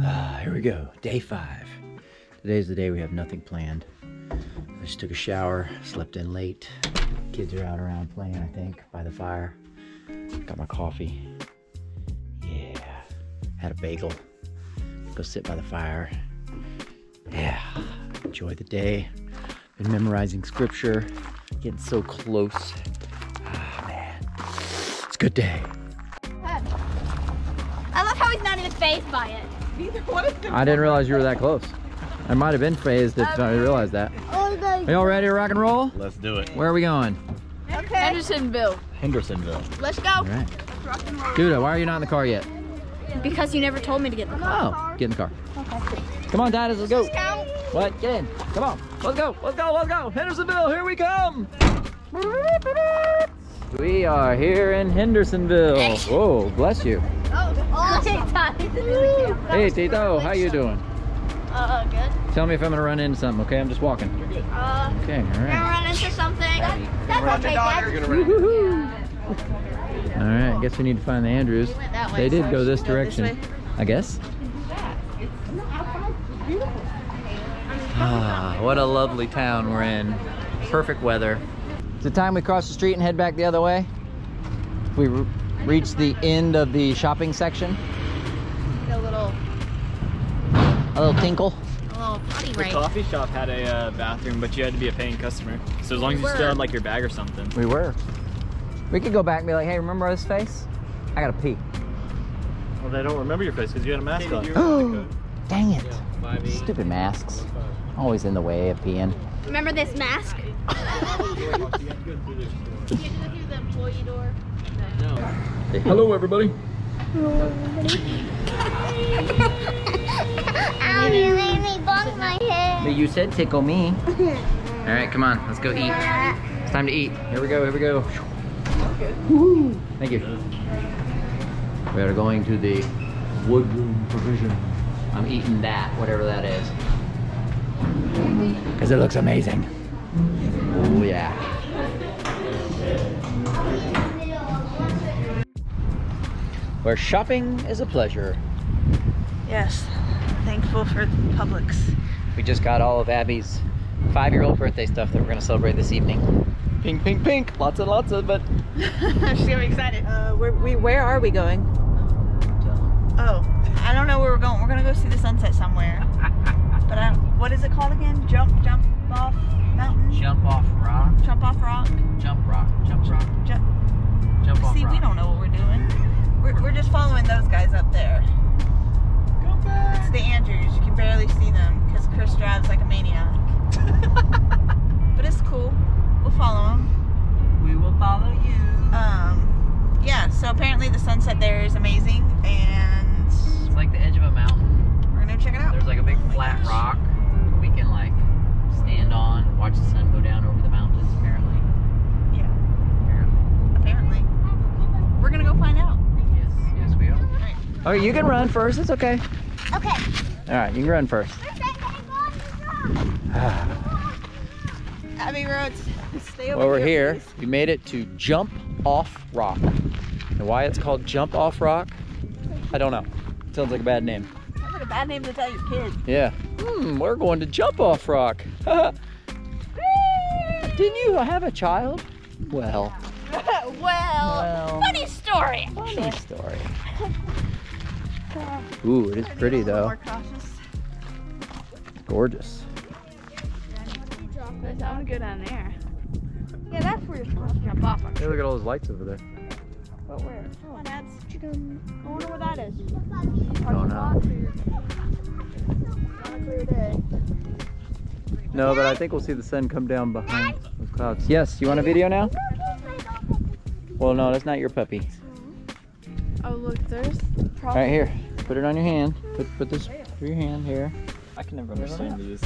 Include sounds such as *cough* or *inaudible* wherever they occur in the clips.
Ah, here we go. Day five. Today's the day we have nothing planned. I just took a shower, slept in late. Kids are out around playing, I think, by the fire. Got my coffee. Yeah. Had a bagel. Go sit by the fire. Yeah. Enjoy the day. Been memorizing scripture. Getting so close. Ah, man. It's a good day. I love how he's not even fazed by it. I didn't realize you were that close. I might have been fazed if I realized that. Are y'all ready to rock and roll? Let's do it. Where are we going? Hendersonville. Hendersonville. Let's go. All right. Judah, why are you not in the car yet? Because you never told me to get in the car. Oh, get in the car. Come on, Titus, let's go. What? Get in. Come on. Let's go. Let's go. Let's go. Hendersonville, here we come. We are here in Hendersonville. Whoa, bless you. Oh, okay, Ty. Hey, Tito, how you doing? Uh, good. Tell me if I'm gonna run into something, okay? I'm just walking. Uh, Okay, all gonna run into something. That's okay, Dad. All right, I guess we need to find the Andrews. that way, They did so go this should go this direction, I guess. Ah, what a lovely town we're in. Perfect weather. It's the time we cross the street and head back the other way. We re- reach the end of the shopping section. A little, A little tinkle. a little potty The coffee shop had a uh, bathroom, but you had to be a paying customer. So as long as you still had like your bag or something. We were. We could go back and be like, hey, remember this face? I gotta pee. Well, they don't remember your face because you had a mask on. *gasps* Dang it. Stupid masks. Always in the way of peeing. Remember this mask? *laughs* *laughs* Hello, everybody. Ow, you made me bump my head. But you said tickle me. *laughs* All right, come on, let's go eat. It's time to eat. Here we go, here we go. Thank you. We are going to the woodroom provision. I'm eating that, whatever that is. Because it looks amazing. Oh, yeah. Where shopping is a pleasure. Yes, thankful for Publix. We just got all of Abby's five-year-old birthday stuff that we're gonna celebrate this evening. Pink, pink, pink. Lots and lots of, but *laughs* She's gonna be excited. Uh, where, we, where are we going? Oh, I don't know where we're going. We're gonna go see the sunset somewhere. *laughs* but I, what is it called again? Jump, jump off mountain? jump off rock, Jump off rock? jump rock, jump rock, Jump. jump off See, rock. we don't know what we're doing. We're, we're just following those guys up there. It's the Andrews. You can barely see them because Chris Okay, you can run first. It's okay. Okay. All right, you can run first. Abbey Roads, stay over Well, we're here. We made it to Jump Off Rock. And why it's called Jump Off Rock, I don't know. Sounds like a bad name. Sounds like a bad name to tell your kid. Yeah. Hmm, we're going to Jump Off Rock. *laughs* Didn't you have a child? Well, *laughs* well, Well. funny story. funny story. *laughs* Ooh, it is pretty though. More. Gorgeous. That sounds good on there. Yeah, that's where you're supposed to jump off. I'm Hey, look at all those lights over there. But where? Oh, that's. I wonder where that is. Don't know. A clear day. No, but I think we'll see the sun come down behind those clouds. Yes, you want a video now? Well, no, that's not your puppy. Oh, look, there's All right, here. Put it on your hand. Put, put this through your hand here. I can never understand these.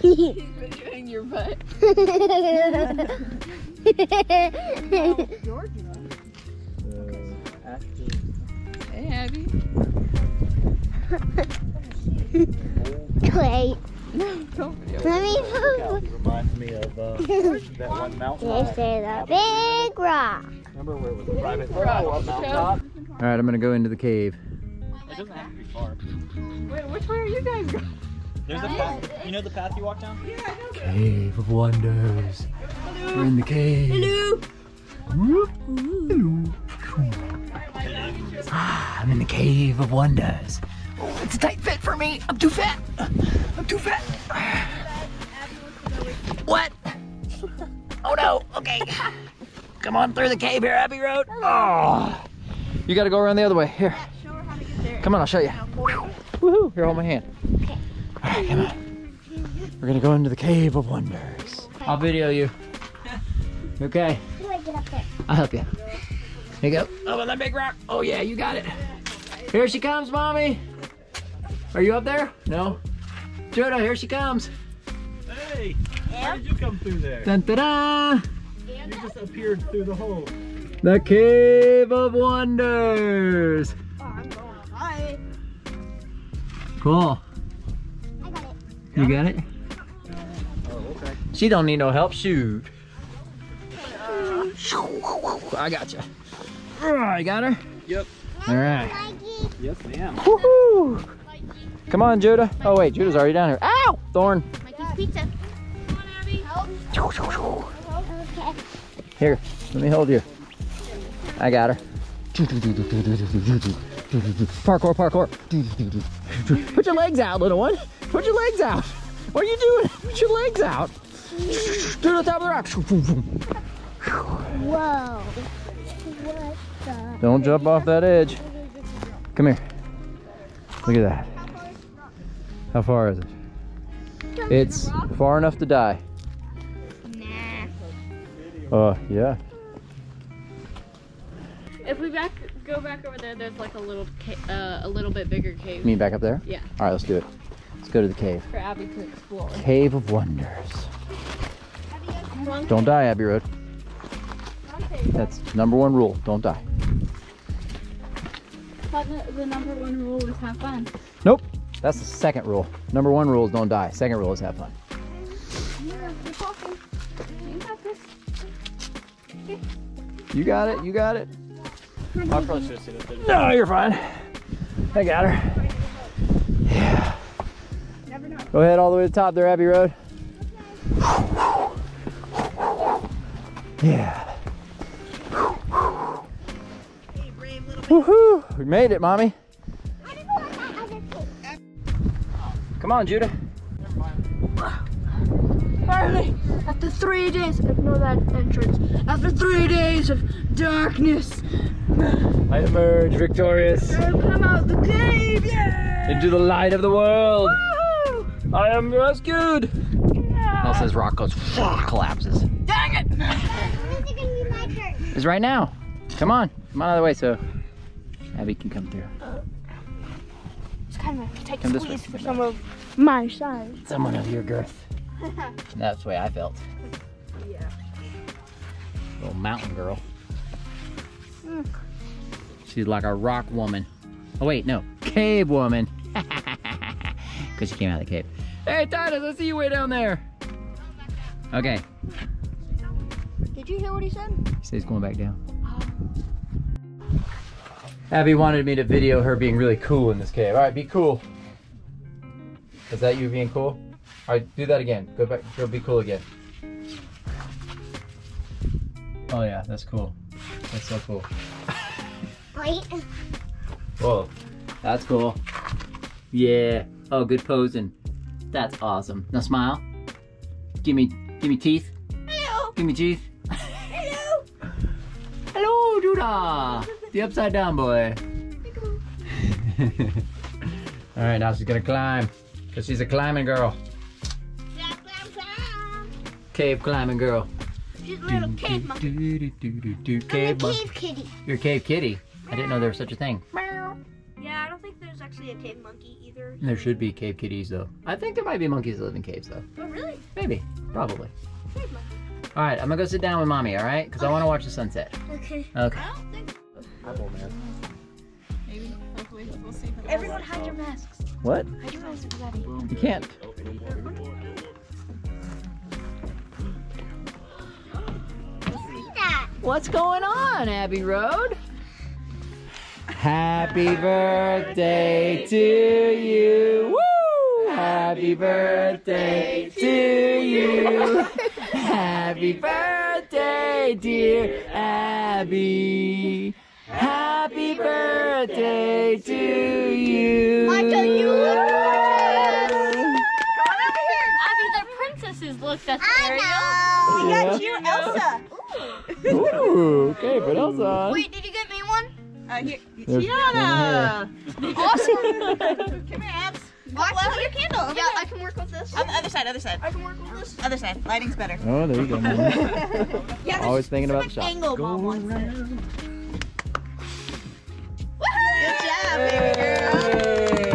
videoing your butt. Hey, Abby. Wait, No, don't video. let me Reminds me of uh, *laughs* that one mountain. This is a big rock. Remember where it was a private Rock road up show. Mountain top? All right, I'm gonna go into the cave. It doesn't have to be far. you guys go? There's a path. You know the path you walk down? Cave of Wonders. We're in the cave. Hello. Hello. Ah, I'm in the Cave of Wonders. Oh, it's a tight fit for me. I'm too fat. I'm too fat. What? Oh no. Okay. Come on through the cave here, Abbey Road. Oh. You gotta go around the other way. Here. Come on, I'll show you. Woohoo! Here, hold my hand. All right, come on. We're gonna go into the Cave of Wonders. I'll video you. *laughs* Okay. How do I get up there? I'll help you. Here you go. Oh, on that big rock. Oh yeah, you got it. Here she comes, mommy. Are you up there? No. Judah, here she comes. Hey! How did you come through there? Dun da da! You just appeared through the hole. The Cave of Wonders. Oh, I'm going high. Cool. I got it. You got it? Oh, okay. She don't need no help. Shoot. I got you. I got her. Yep. All right. Yes, ma'am. Woohoo! Come on, Judah. Oh wait, Judah's already down here. Ow! Thorn. Mikey's pizza. Come on, Abby. Help. Here, let me hold you. I got her. Parkour, parkour. Put your legs out, little one. Put your legs out. What are you doing? Put your legs out. To the top of the rock. Whoa. What the? Don't jump off that edge. Come here. Look at that. How far is it? It's far enough to die. Nah. Uh, yeah. If we back go back over there, there's like a little uh, a little bit bigger cave You mean back up there? Yeah. All right, let's do it. Let's go to the cave. for Abby to explore. Cave of Wonders. Don't die, Abbey Road. That's number one rule. Don't die. But the, the number one rule is have fun. Nope. That's the second rule. Number one rule is don't die. Second rule is have fun. You got it. You got it. I probably should have seen it. No, you're fine. I got her. Yeah. Go ahead all the way to the top there, Abbey Road. Yeah. Hey, Woohoo! We made it, mommy. I don't know what that other thing. Come on, Judah. Finally, after three days, ignore that entrance. After three days of darkness, I emerge victorious I've come out the cave. Yeah! into the light of the world. I am rescued. Elsa's rock goes *laughs* collapses. Dang it! When is it gonna be my turn? It's right now. Come on, come on out of the way so Abby can come through. It's kind of a tight Come squeeze for some of my size. Someone of your girth. *laughs* That's the way I felt. Yeah. Little mountain girl. She's like a rock woman. Oh wait, no, cave woman. *laughs* Because she came out of the cave. Hey Titus, I see you way down there. Okay, Did you hear what he said? he says he's going back down. Abby wanted me to video her being really cool in this cave. All right, be cool. Is that you being cool? All right, do that again. Go back. Go be cool again. Oh yeah, that's cool. That's so cool. Wait. Whoa, that's cool. Yeah. Oh, good posing. That's awesome. Now smile. Give me, give me teeth. Hello. Give me teeth. Hello. *laughs* Hello, Judah. The upside down boy. *laughs* All right, now she's gonna climb, cause she's a climbing girl. Cave climbing girl. She's a little cave monkey. Do-do-do-do-do. I'm a Cave monkey. kitty. You're a cave kitty. I didn't know there was such a thing. Yeah, I don't think there's actually a cave monkey either. There should be cave kitties though. I think there might be monkeys that live in caves though. Oh, really? Maybe, probably. Cave monkey. All right, I'm gonna go sit down with mommy. All right, because I want to watch the sunset. Okay. Okay. I don't think. Apple, man. Maybe. Hopefully, we'll see. Everyone hide your masks. What? Hide your masks, Abby. You can't. What's going on, Abbey Road? Happy birthday to you. Happy birthday to you. Happy birthday, dear Abby. Happy birthday to you. Michael, you look gorgeous. Abby, the princesses look at We got you, Elsa. Ooh, okay, put Elsa. Wait, did you get me one? Uh, here, There's *laughs* Tiana. Awesome. Come here, Abs. Oh, well, your candle. Over yeah, there. I can work with this. On the other side, other side. I can work with this. Other side. Lighting's better. Oh, there you go. *laughs* Yeah, Always thinking about the shot. angle Go mom wants it. around. Good job, baby girl. Hey.